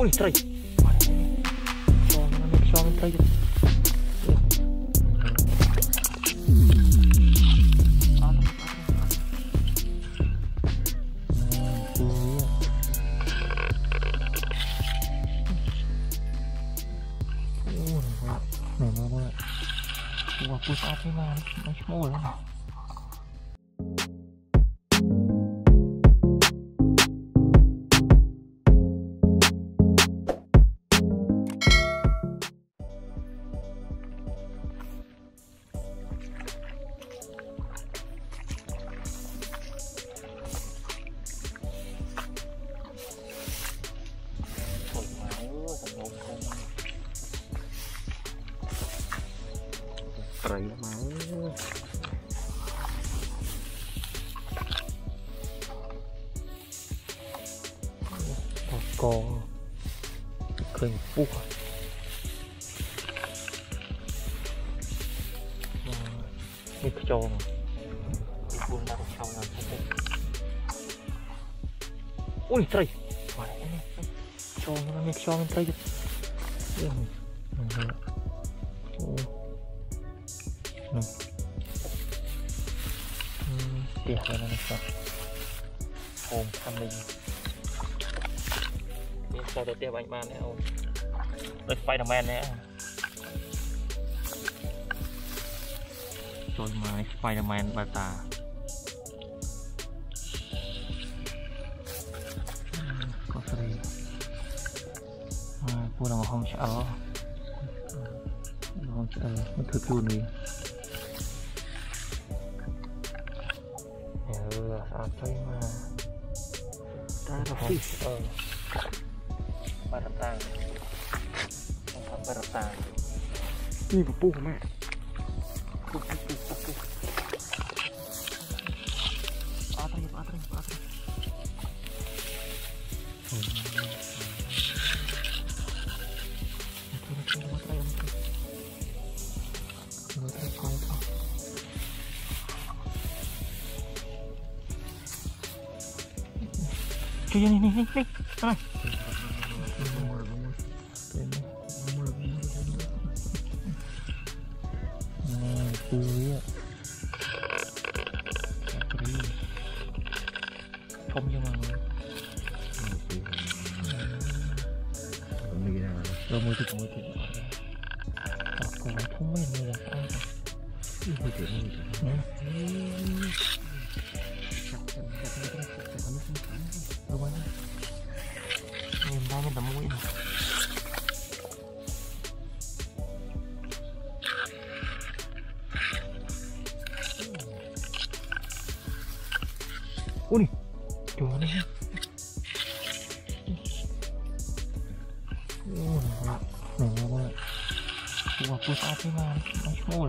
Uy, try. Show me, show me, try. Ủa, bụi ត្រីមកអកឃើញពុះនេះខ្យល់ពីពួនដាក់ខ្យល់ណាស់ទៅអូយត្រីបាទខ្យល់ណាស់មានខ្យល់មានត្រីទៀត ផ្ទះទៅនឹងសោះហូមខាំវិញនេះចូលទៅផ្ទះបាញ់បានទេអូនដូច Spider-Man នេះចូលមក Spider-Man បាតាក៏ស្រីមកពូនឹងហងឆ្អល់ហងឆ្អល់មកធ្វើខ្លួននេះ 今誰のフィッシュ Bertang Bertang Ini bepuh mek Bepuh bepuh Atrim atrim atrim Hmm Đi đi đi đi đi. Kapri. Không nhưng mà rồi mới thịt mới thịt. Có không biết như là sao. hơi ừ. rumahnya mintanya temuin Oh nih, gimana sih? Oh,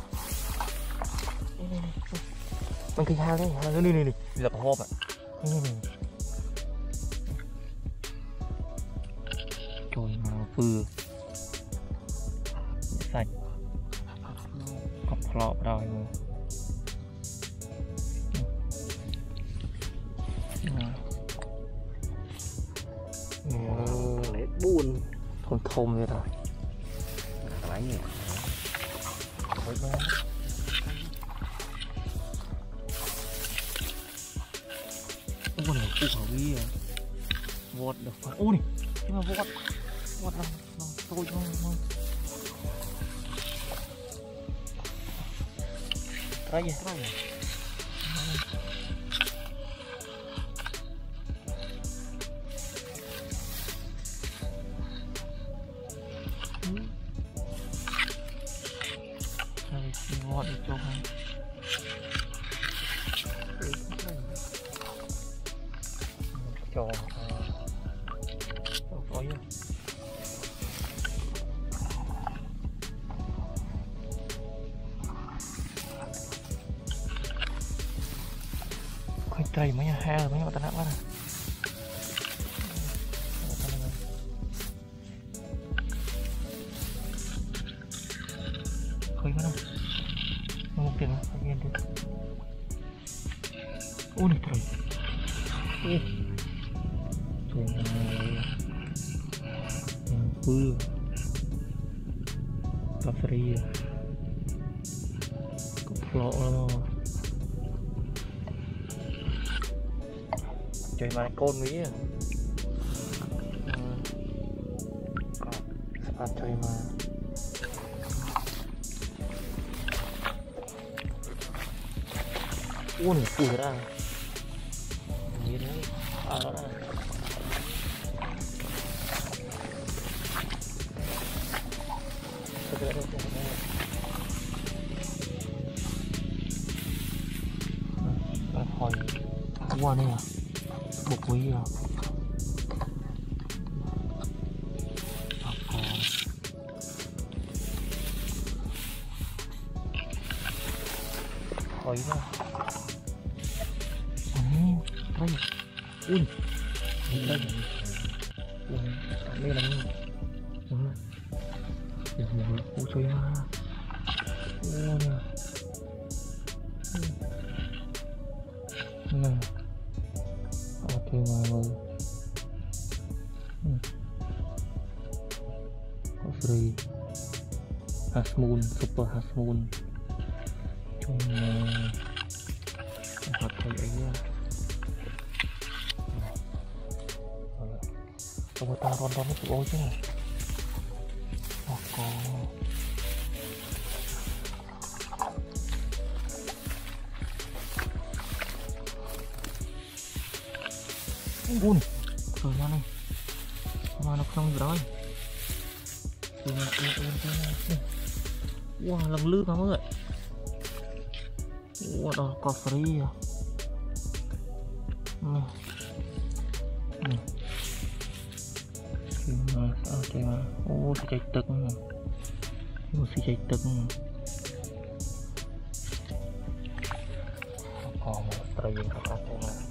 มันคือยาวเลยมันนี่นี่นี่เหลือกระโคบอะจอยมาปือใส่กับพรอบดอยมือเล็ดบูนทมๆเลยต่ออะไรเนี่ยโอ้ย ba Ôi này cụ khẩu ghi à Vọt được phải Ôi này Nhưng mà vọt Vọt là nó tôi không không gì cho uh, phối vô cây mấy nhà ha mấy nhà ta đã quá rồi ធ្វើតស្រីក៏ផ្លោកមកចុយមកកូនវាក៏ស្បាត់ចុយមកអូនពូរ៉ា Qua đây à Bột quý à Ờ. Đây. Đây là gì? Ui Ui, ui, trời ơi Ui, nè Nè okay I will hmm. free hash moon super hash moon chung hot thôi ấy nha rồi tao ron ron nó chịu ôi chứ này hoặc có Ui, trời ra này Mà nó không rồi Ui, ui, ui, ui, ui. Wow, lần lướt kamu ơi Wow, đó có free à? Ah, kima Oh, si chạy tức Oh, si chạy một tray yang kakak kima Có free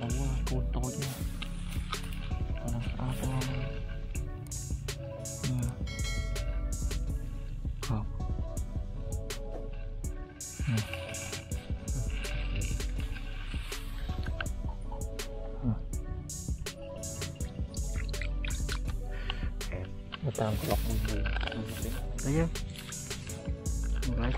này full tối ăn còn cuốn tối chứ Ăn à, ăn ăn Không Người ta có lọc mùi mùi Đấy chứ Một lái